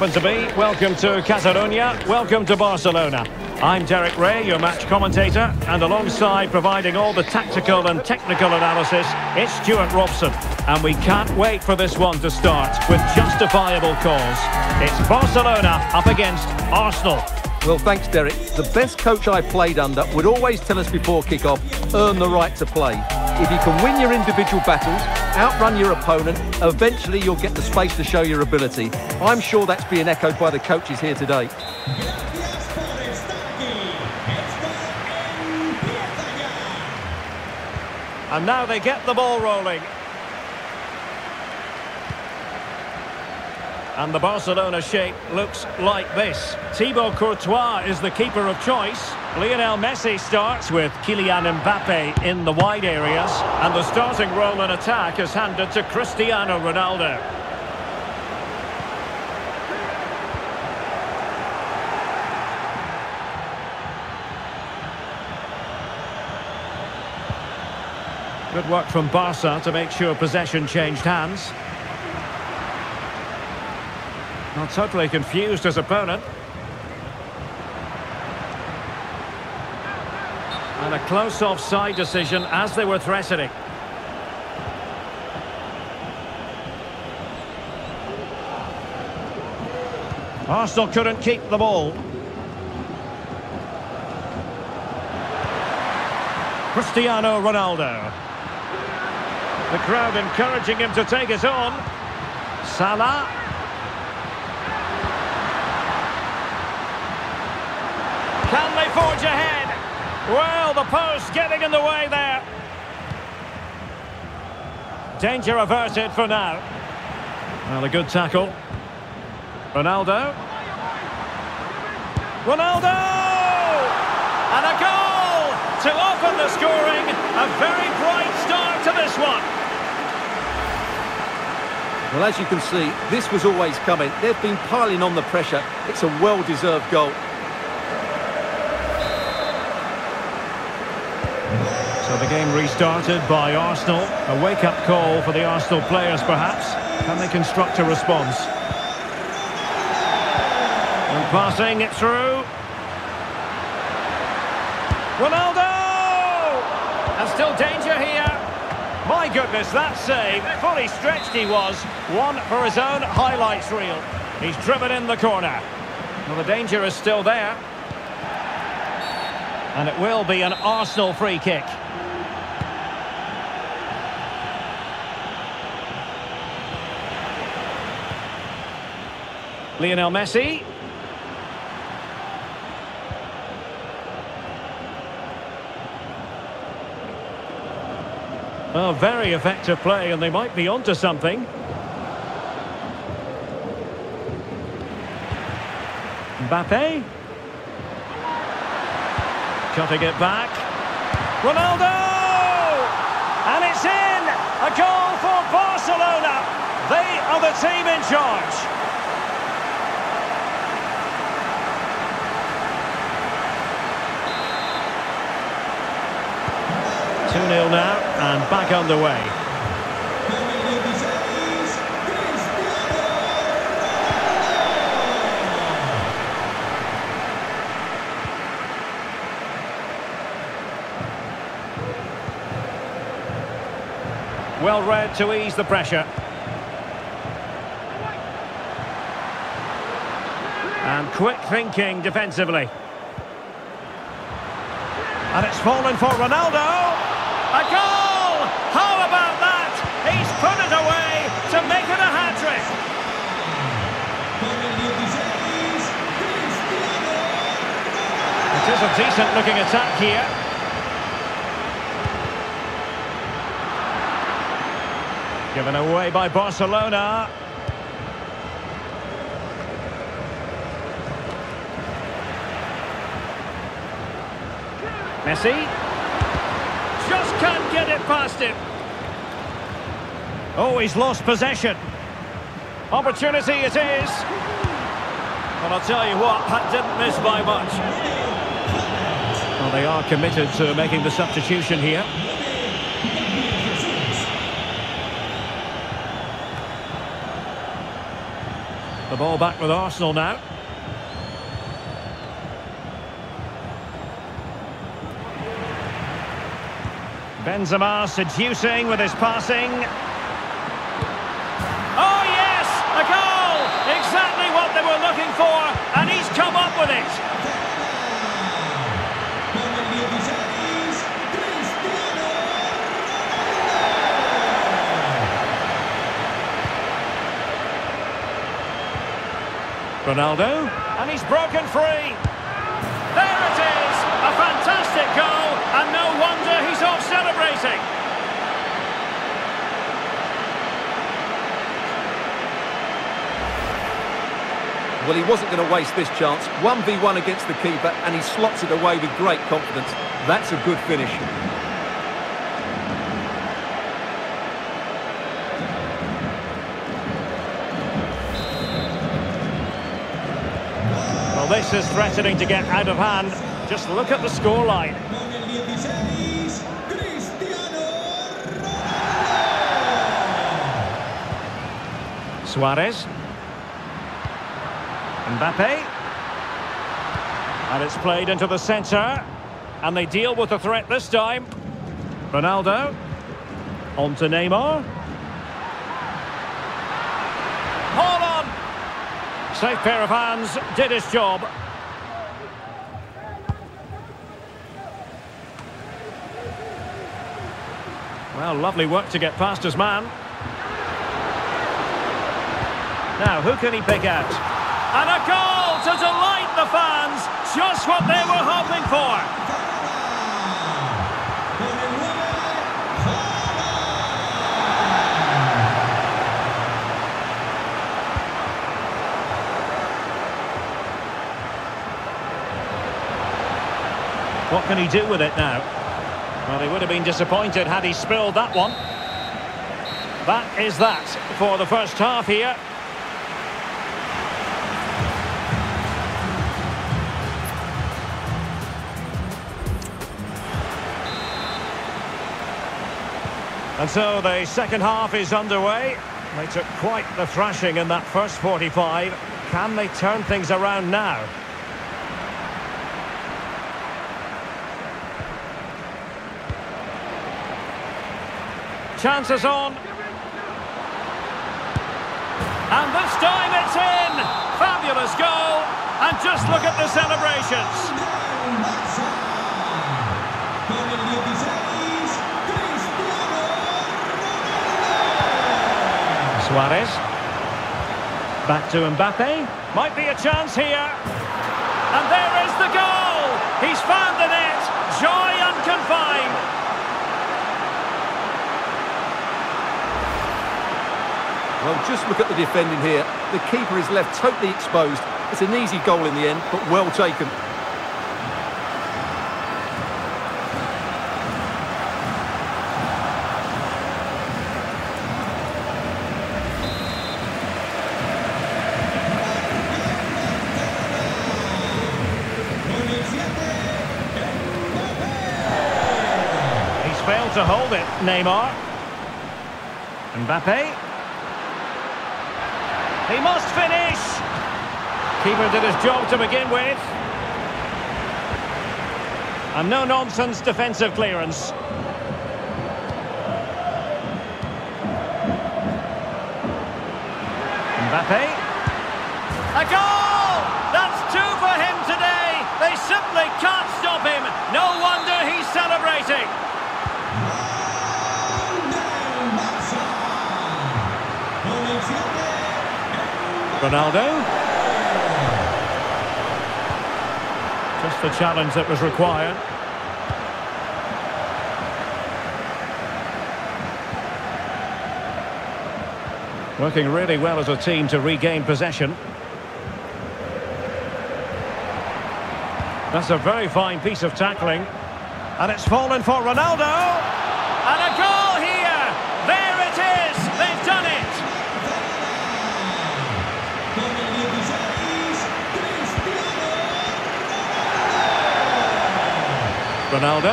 happen to be. Welcome to Catalonia. Welcome to Barcelona. I'm Derek Rae, your match commentator, and alongside providing all the tactical and technical analysis, it's Stewart Robson. And we can't wait for this one to start with justifiable cause. It's Barcelona up against Arsenal. Well, thanks, Derek. The best coach I played under would always tell us before kick-off, earn the right to play. If you can win your individual battles, outrun your opponent, eventually you'll get the space to show your ability. I'm sure that's being echoed by the coaches here today. And now they get the ball rolling. And the Barcelona shape looks like this. Thibaut Courtois is the keeper of choice. Lionel Messi starts with Kylian Mbappe in the wide areas. And the starting role in attack is handed to Cristiano Ronaldo. Good work from Barca to make sure possession changed hands. Not totally confused his opponent. And a close offside decision as they were threatening. Arsenal couldn't keep the ball. Cristiano Ronaldo. The crowd encouraging him to take it on. Salah. Can they forge ahead? Well, the post getting in the way there. Danger averted for now. Well, a good tackle. Ronaldo. Ronaldo! And a goal to open the scoring. A very bright start to this one. Well, as you can see, this was always coming. They've been piling on the pressure. It's a well-deserved goal. So the game restarted by Arsenal. A wake-up call for the Arsenal players, perhaps. Can they construct a response? And passing it through. Ronaldo! And still danger here. My goodness, that save. Fully stretched he was. One for his own highlights reel. He's driven in the corner. Well, the danger is still there. And it will be an Arsenal free kick. Lionel Messi. Oh, very effective play, and they might be onto something. Mbappe. Cutting it back. Ronaldo! And it's in! A goal for Barcelona! They are the team in charge. Two 0 now, and back underway. Well read to ease the pressure. And quick thinking defensively. And it's fallen for Ronaldo. It is a decent-looking attack here. Given away by Barcelona. Messi. Just can't get it past him. Oh, he's lost possession. Opportunity it is. And I'll tell you what, that didn't miss by much. Well, they are committed to making the substitution here. The ball back with Arsenal now. Benzema seducing with his passing. Ronaldo, and he's broken free. There it is, a fantastic goal, and no wonder he's off celebrating. Well, he wasn't going to waste this chance. 1v1 against the keeper, and he slots it away with great confidence. That's a good finish. Well, this is threatening to get out of hand. Just look at the scoreline. Suarez. Mbappe. And it's played into the centre. And they deal with the threat this time. Ronaldo. On to Neymar. Haaland. Safe pair of hands. Did his job. Well, lovely work to get past his man. Now, who can he pick out? And a goal to delight the fans. Just what they were hoping for. What can he do with it now? Well, he would have been disappointed had he spilled that one. That is that for the first half here. And so the second half is underway. They took quite the thrashing in that first 45. Can they turn things around now? Chances on. And this time it's in! Fabulous goal! And just look at the celebrations. Suarez. Back to Mbappe. Might be a chance here. And there is the goal! He's found the net. Joy unconfined. Well, just look at the defending here. The keeper is left totally exposed. It's an easy goal in the end, but well taken. He's failed to hold it, Neymar. Mbappe. He must finish! Keeper did his job to begin with. And no-nonsense defensive clearance. Mbappe. A goal! That's two for him today! They simply can't stop him! No wonder he's celebrating! Ronaldo. Just the challenge that was required. Working really well as a team to regain possession. That's a very fine piece of tackling. And it's fallen for Ronaldo. And a goal here. There it is. They've done it. Ronaldo,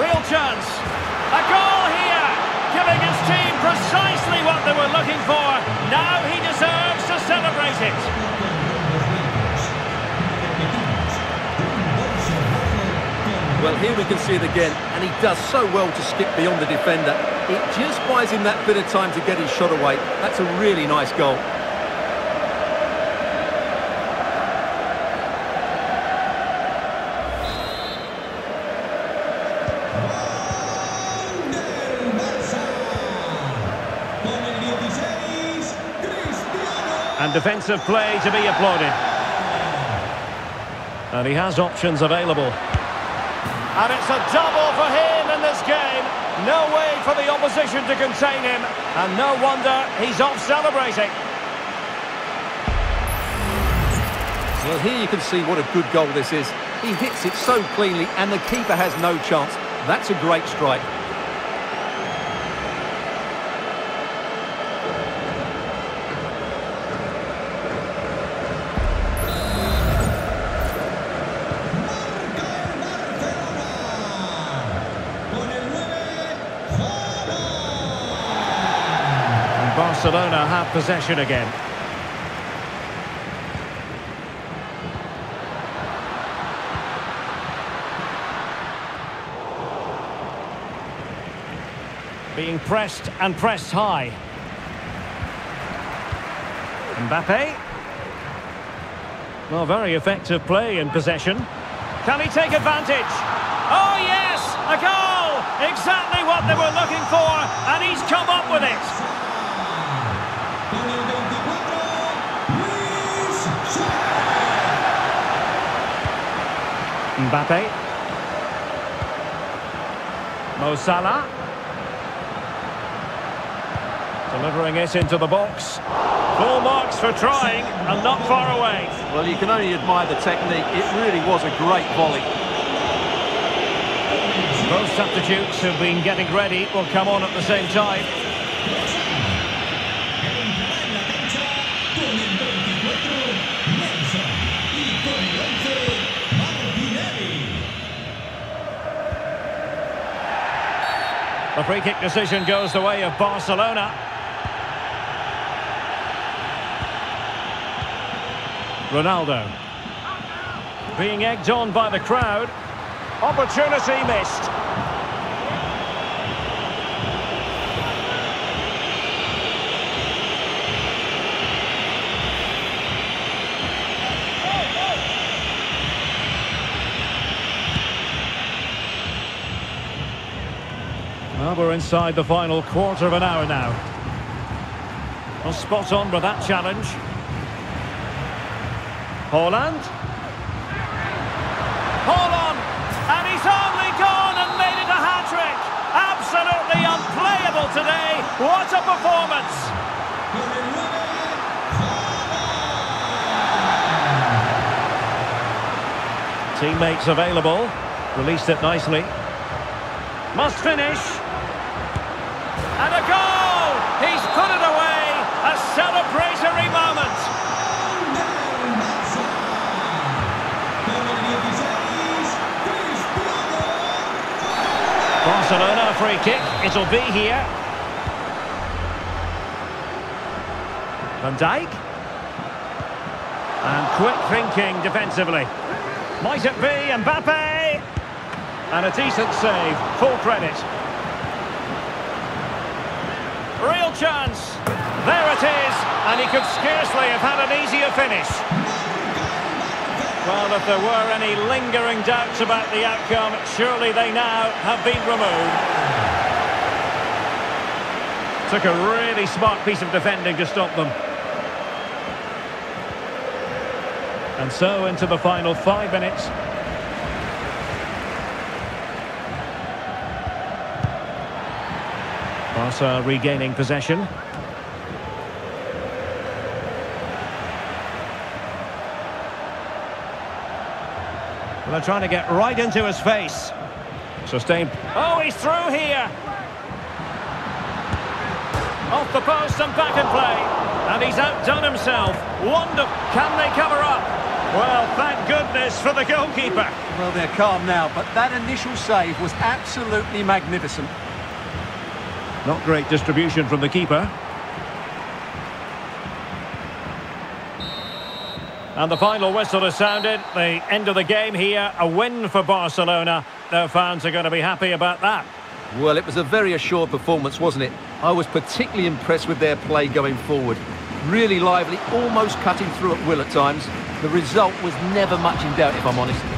real chance. A goal here, giving his team precisely what they were looking for. Now he deserves to celebrate it. Well, here we can see it again, and he does so well to skip beyond the defender. It just buys him that bit of time to get his shot away. That's a really nice goal. Defensive play to be applauded. And he has options available. And it's a double for him in this game. No way for the opposition to contain him. And no wonder he's off celebrating. Well, here you can see what a good goal this is. He hits it so cleanly, and the keeper has no chance. That's a great strike. Barcelona have possession again. Being pressed and pressed high. Mbappe. Well, very effective play in possession. Can he take advantage? Oh, yes! A goal! Exactly what they were looking for, and he's come up with it. Mbappe. Mo Salah. Delivering it into the box. Full marks for trying and not far away. Well, you can only admire the technique. It really was a great volley. Both substitutes who've been getting ready will come on at the same time. The free kick decision goes the way of Barcelona. Ronaldo. Being egged on by the crowd. Opportunity missed. Well, we're inside the final quarter of an hour now. Well, spot on with that challenge. Haaland. Haaland! And he's only gone and made it a hat-trick! Absolutely unplayable today! What a performance! Teammates available. Released it nicely. Must finish. And a goal! He's put it away! A celebratory moment! Barcelona a free kick. It'll be here. Van Dijk. And quick thinking defensively. Might it be Mbappe? And a decent save. Full credit. Real chance. There it is. And he could scarcely have had an easier finish. Well, if there were any lingering doubts about the outcome, surely they now have been removed. Took a really smart piece of defending to stop them. And so into the final five minutes. Barca uh, regaining possession. Well, they're trying to get right into his face. Sustained. Oh, he's through here. Off the post and back in play. And he's outdone himself. Wonder, can they cover up? Well, thank goodness for the goalkeeper. Well, they're calm now, but that initial save was absolutely magnificent. Not great distribution from the keeper. And the final whistle has sounded. The end of the game here. A win for Barcelona. Their fans are going to be happy about that. Well, it was a very assured performance, wasn't it? I was particularly impressed with their play going forward. Really lively, almost cutting through at will at times. The result was never much in doubt, if I'm honest.